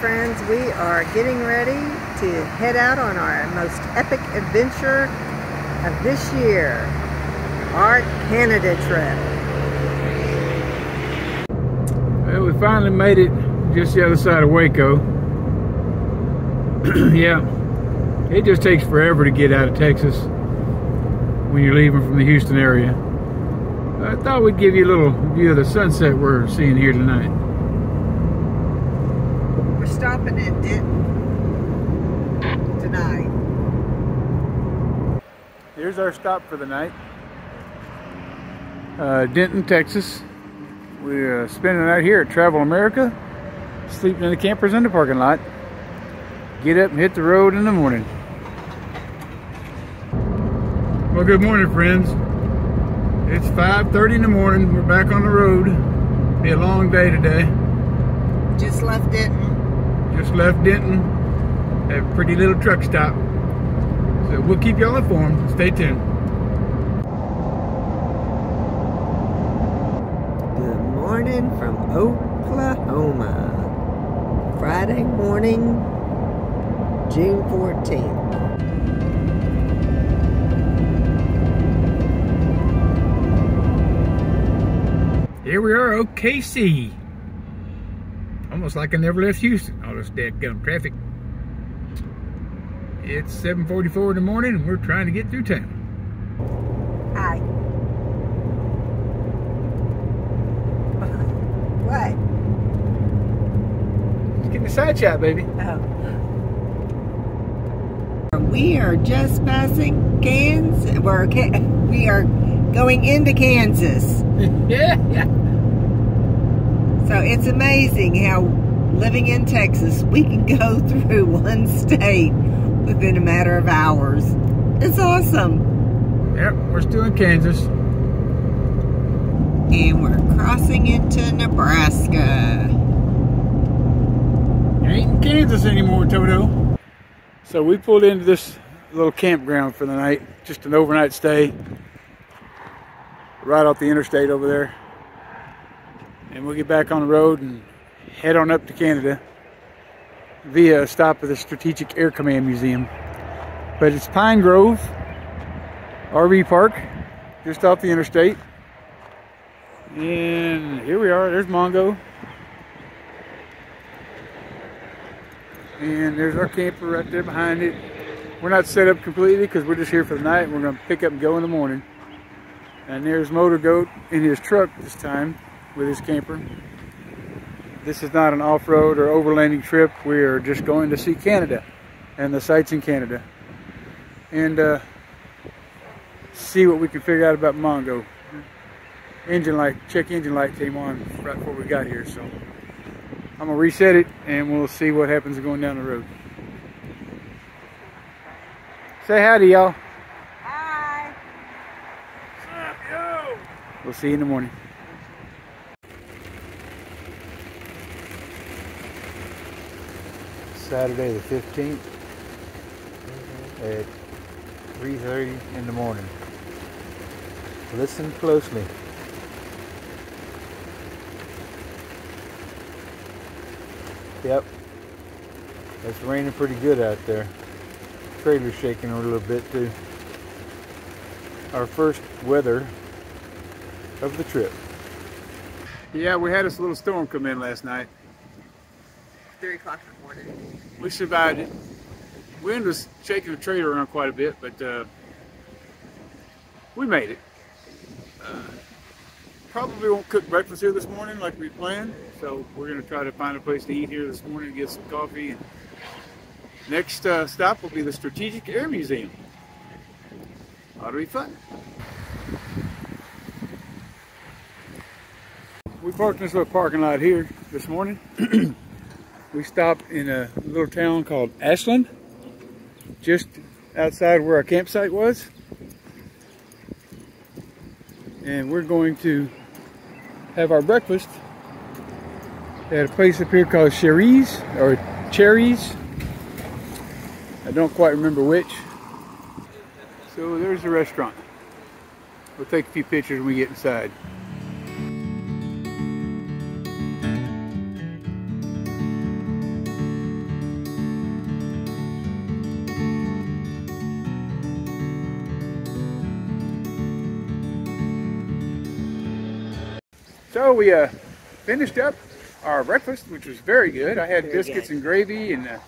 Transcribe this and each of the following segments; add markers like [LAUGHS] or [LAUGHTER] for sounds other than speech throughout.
friends, we are getting ready to head out on our most epic adventure of this year, our Canada trip. Well, we finally made it just the other side of Waco. [CLEARS THROAT] yeah, it just takes forever to get out of Texas when you're leaving from the Houston area. I thought we'd give you a little view of the sunset we're seeing here tonight. Stopping in Denton tonight. Here's our stop for the night. Uh, Denton, Texas. We're uh, spending the night here at Travel America, sleeping in the campers in the parking lot. Get up and hit the road in the morning. Well, good morning, friends. It's 5.30 in the morning. We're back on the road. Be a long day today. Just left Denton. Just left Denton at a pretty little truck stop. So we'll keep y'all informed. Stay tuned. Good morning from Oklahoma. Friday morning, June 14th. Here we are, OKC. Almost like I never left Houston. This dead gun traffic. It's 7.44 in the morning and we're trying to get through town. Hi. [LAUGHS] What? Let's get the side shot, baby. Oh. Um, we are just passing Kansas. We're, [LAUGHS] we are going into Kansas. [LAUGHS] yeah. So it's amazing how living in Texas, we can go [LAUGHS] through one state within a matter of hours. It's awesome. Yep, we're still in Kansas. And we're crossing into Nebraska. Ain't in Kansas anymore, Toto. So we pulled into this little campground for the night, just an overnight stay, right off the interstate over there. And we'll get back on the road and head on up to Canada via a stop at the Strategic Air Command Museum. But it's Pine Grove RV Park, just off the interstate. And here we are, there's Mongo. And there's our camper right there behind it. We're not set up completely because we're just here for the night. We're going to pick up and go in the morning. And there's Motor Goat in his truck this time with his camper. This is not an off-road or overlanding trip. We are just going to see Canada and the sights in Canada. And uh, see what we can figure out about Mongo. Engine light, check engine light came on right before we got here. So I'm gonna reset it and we'll see what happens going down the road. Say hi to y'all. Hi. We'll see you in the morning. Saturday the 15th mm-hmm. at 3.30 in the morning. Listen closely. Yep. It's raining pretty good out there. Trailer's shaking a little bit too. Our first weather of the trip. Yeah, we had this little storm come in last night. 3 o'clock in the morning. We survived it. Wind was shaking the trailer around quite a bit, but uh, we made it. Uh, probably won't cook breakfast here this morning like we planned, so we're going to try to find a place to eat here this morning, and get some coffee. And next uh, stop will be the Strategic Air Museum. Ought to be fun. We parked in this little parking lot here this morning. [CLEARS THROAT] we stopped in a little town called Ashland, just outside where our campsite was. And we're going to have our breakfast at a place up here called Cherries or Cherries. I don't quite remember which. So there's the restaurant. We'll take a few pictures when we get inside. So we uh, finished up our breakfast, which was very good. I had Very biscuits good. and gravy and uh,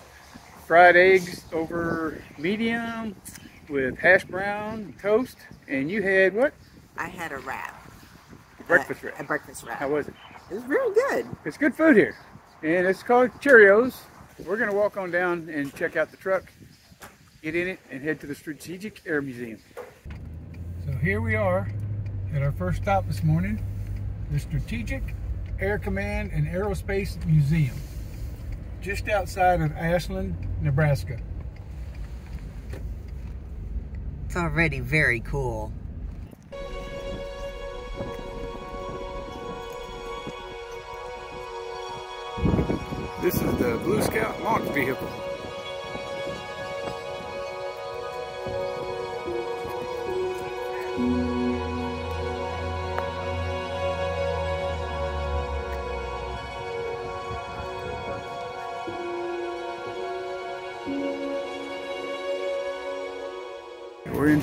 fried eggs over medium with hash brown toast. And you had what? I had a wrap. Breakfast a, wrap. A breakfast wrap. How was it? It was real good. It's good food here. And it's called Cheerios. We're going to walk on down and check out the truck, get in it, and head to the Strategic Air Museum. So here we are at our first stop this morning, the Strategic Air Command and Aerospace Museum, just outside of Ashland, Nebraska. It's already very cool. This is the Blue Scout launch vehicle.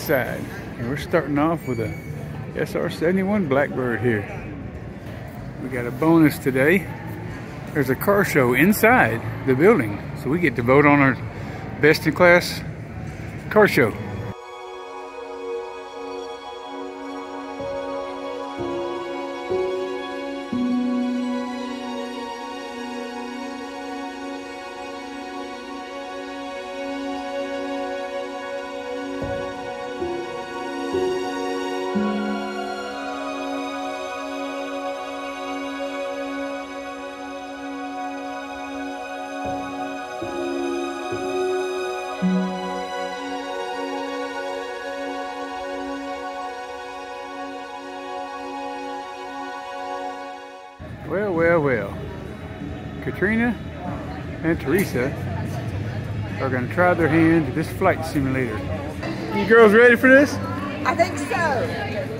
Inside, and we're starting off with a SR-71 Blackbird here. We got a bonus today. There's a car show inside the building, so we get to vote on our best in class car show. Well, well, well. Katrina and Teresa are going to try their hand at this flight simulator. You girls ready for this? I think so.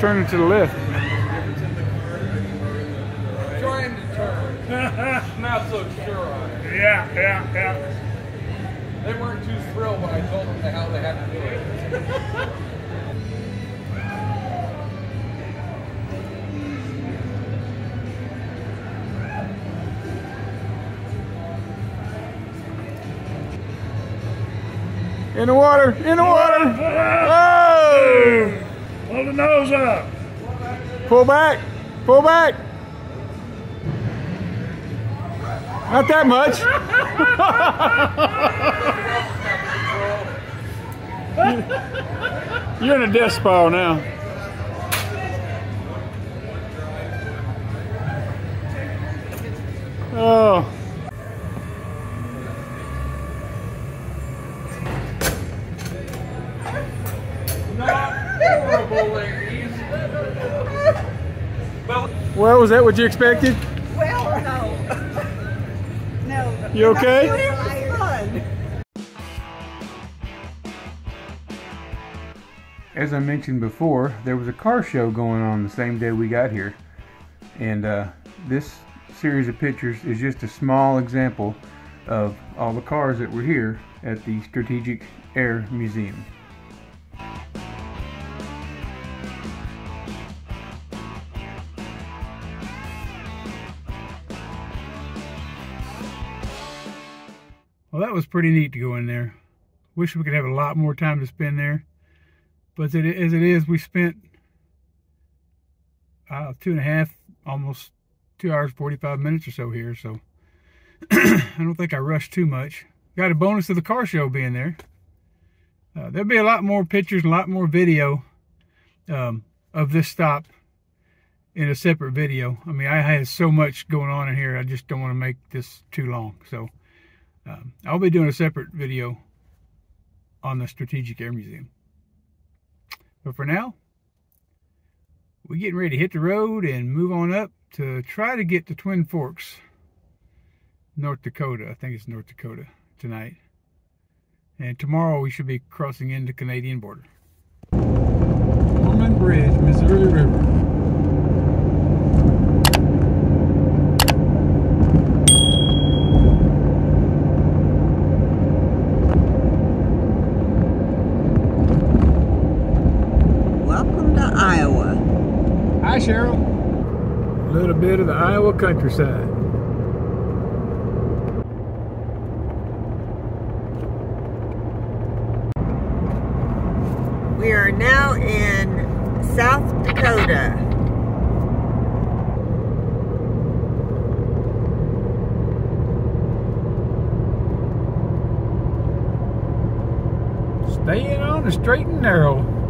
turning to the left. trying to turn. [LAUGHS] Not so sure on it. Yeah, yeah, yeah. They weren't too thrilled when I told them how they had to do it. In the water! In the water! [LAUGHS] Oh! Pull the nose up. Pull back! Pull back! Not that much. [LAUGHS] You're in a death spiral now. Oh. Well, Well, was that what you expected? Well, no. No. You okay? It was fun. As I mentioned before, there was a car show going on the same day we got here. And uh, this series of pictures is just a small example of all the cars that were here at the Strategic Air Museum. Well, that was pretty neat to go in there. Wish we could have a lot more time to spend there. But as it is, we spent uh, two and a half, almost two hours, 45 minutes or so here. So [CLEARS THROAT] I don't think I rushed too much. Got a bonus of the car show being there. Uh, there'll be a lot more pictures, a lot more video um, of this stop in a separate video. I mean, I had so much going on in here, I just don't want to make this too long. So um, I'll be doing a separate video on the Strategic Air Museum. But for now, we're getting ready to hit the road and move on up to try to get to Twin Forks, North Dakota. I think it's North Dakota tonight. And tomorrow we should be crossing into Canadian border. Mormon Bridge, Missouri River. Welcome to Iowa. Hi, Cheryl. A little bit of the Iowa countryside. We are now in South Dakota. Staying on the straight and narrow.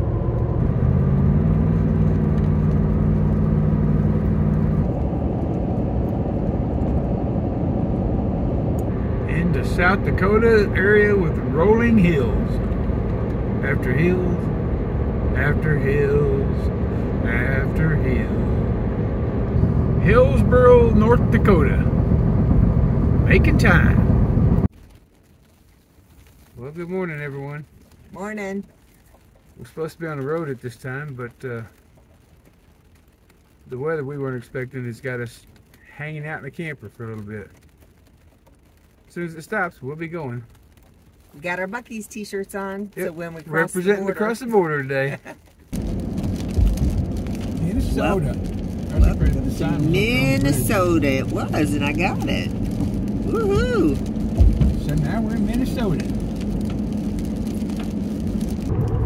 Into South Dakota area with rolling hills. After hills, after hills, after hills. Hillsboro, North Dakota. Making time. Well, good morning, everyone. Morning. We're supposed to be on the road at this time, but uh, the weather we weren't expecting has got us hanging out in the camper for a little bit. As soon as it stops, we'll be going. We got our Buc-ee's t-shirts on, so when we cross Representing the the border, cross the border today. Minnesota. Welcome to Minnesota. It was, and I got it. Woohoo! So now we're in Minnesota.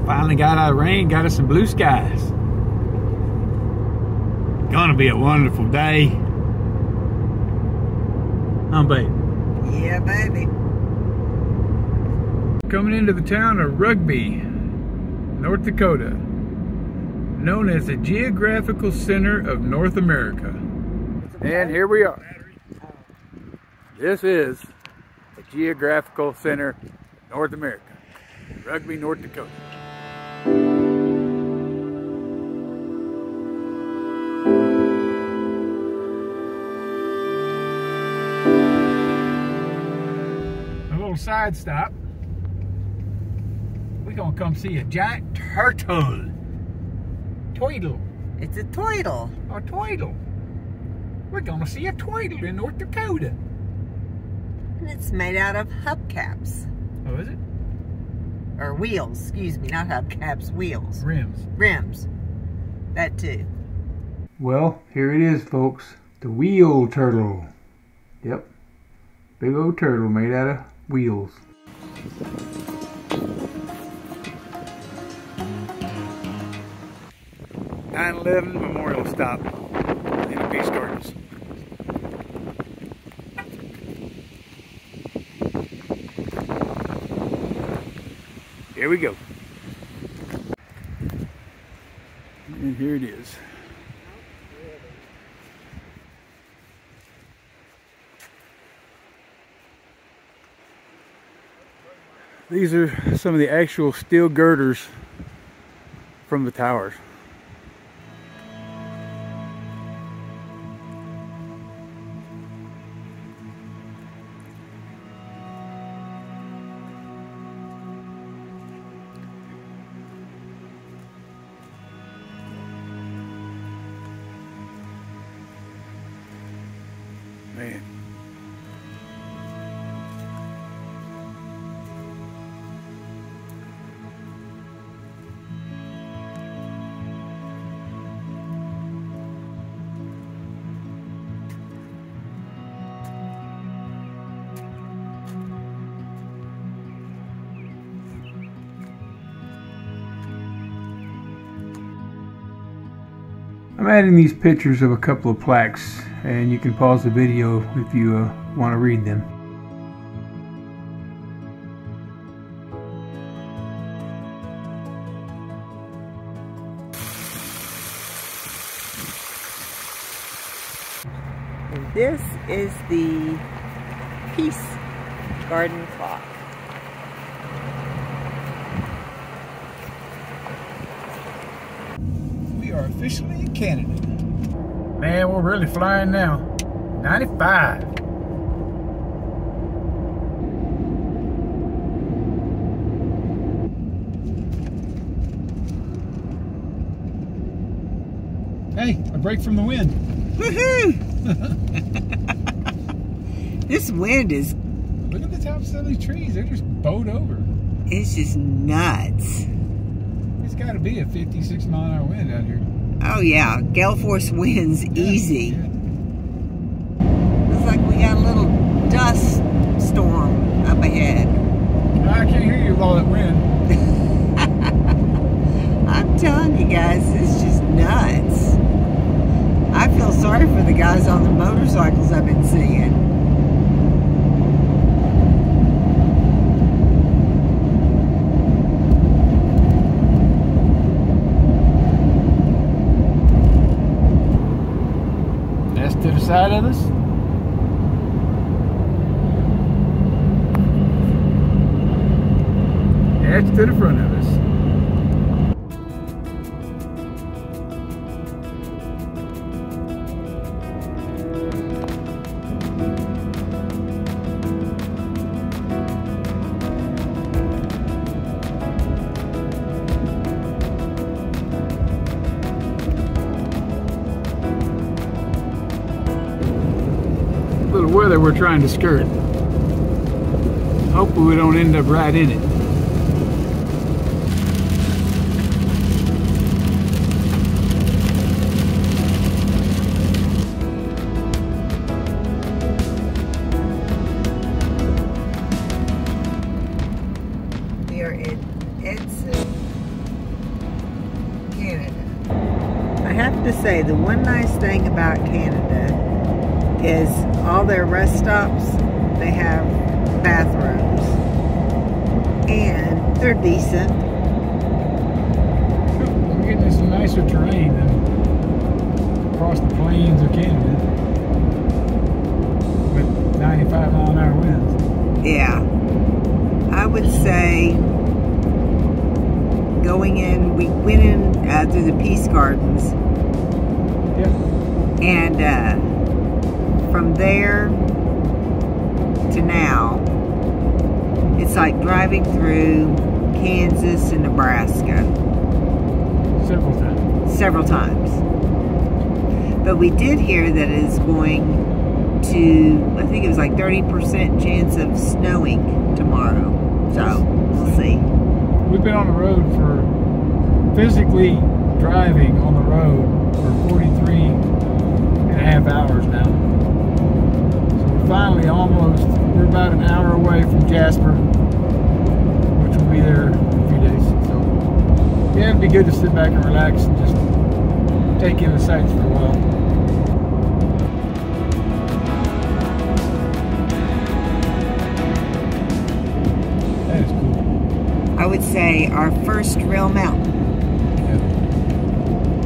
Finally got out of rain, got us some blue skies. Gonna be a wonderful day. I'm babe? Yeah, baby. Coming into the town of Rugby, North Dakota, known as the geographical center of North America. And here we are. This is the geographical center, North America, Rugby, North Dakota. A little side stop. We're gonna come see a giant turtle. Turtle. It's a toidle. A turtle. We're gonna see a turtle in North Dakota. And it's made out of hubcaps. Oh, is it? Or wheels, excuse me, not hubcaps, wheels. Rims. Rims. That too. Well, here it is, folks. The wheel turtle. Yep. Big old turtle made out of wheels. Nine Eleven Memorial Stop in the Peace Gardens. Here we go. And here it is. These are some of the actual steel girders from the towers. I'm adding these pictures of a couple of plaques, and you can pause the video if you uh, want to read them. This is the Peace Garden Clock. Are officially in Canada. Man, we're really flying now. 95. Hey, a break from the wind. Woohoo! [LAUGHS] this wind is, Look at the tops of these trees. They're just bowed over. it's just nuts. It's got to be a 56 mile an hour wind out here. Oh yeah, gale force winds easy. Yeah. Looks like we got a little dust storm up ahead. I can't hear you with all that wind. I'm telling you guys, it's just nuts. I feel sorry for the guys on the motorcycles I've been seeing. Side of us. That's to the front of us. We're trying to skirt. Hopefully we don't end up right in it. We are in Edson, Canada. I have to say, the one nice thing about Canada is all their rest stops, they have bathrooms. And they're decent. We're getting some nicer terrain than across the plains of Canada with 95 mile an hour winds. Yeah. I would say going in, we went in uh, through the Peace Gardens Yeah. and uh, from there to now, it's like driving through Kansas and Nebraska Several times. several times. But we did hear that it is going to, I think it was like 30% chance of snowing tomorrow. So we'll see. We've been on the road for physically driving on the road for 43 and a half hours now. Finally almost, we're about an hour away from Jasper, which will be there in a few days. So yeah, it'd be good to sit back and relax and just take in the sights for a while. That is cool. I would say our first real mountain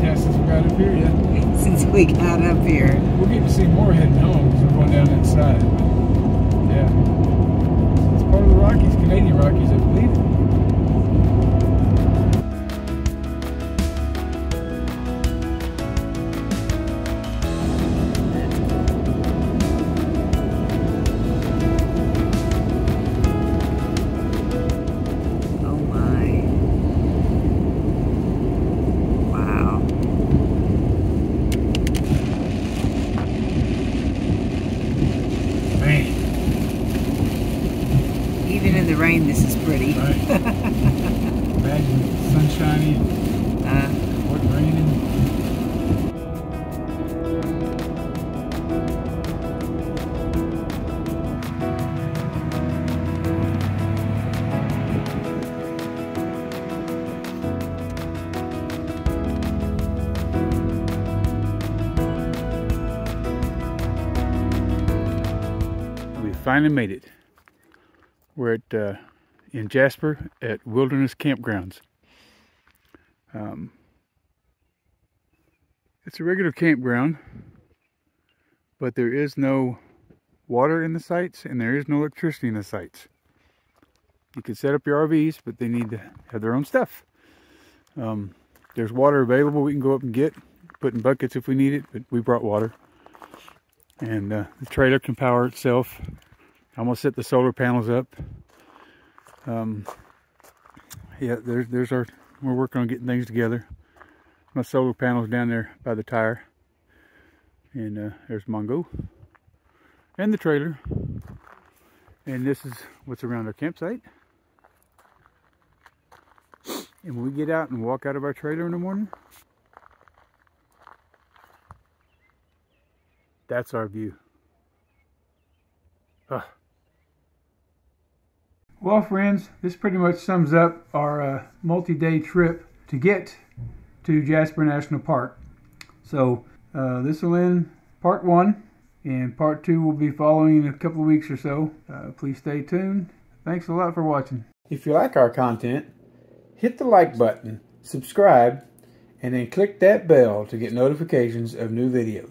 Yeah. Since we up here, yeah. Since we got up here. We'll get to see more heading home because we're going down inside. Yeah. It's part of the Rockies, Canadian Rockies, rain, this is pretty. Right. Imagine sunshiny, uh. finally made it. We're at uh, in Jasper at Wilderness Campgrounds. Um, it's a regular campground, but there is no water in the sites and there is no electricity in the sites. You can set up your RVs, but they need to have their own stuff. Um, there's water available we can go up and get, put in buckets if we need it, but we brought water. And uh, the trailer can power itself. I'm gonna set the solar panels up. Um, yeah, there's there's our. We're working on getting things together. My solar panels down there by the tire, and uh, there's Mongo and the trailer. And this is what's around our campsite. And when we get out and walk out of our trailer in the morning, that's our view. Ah. Well, friends, this pretty much sums up our uh, multi-day trip to get to Jasper National Park. So uh, this will end part one, and part two will be following in a couple of weeks or so. Uh, please stay tuned. Thanks a lot for watching. If you like our content, hit the like button, subscribe, and then click that bell to get notifications of new videos.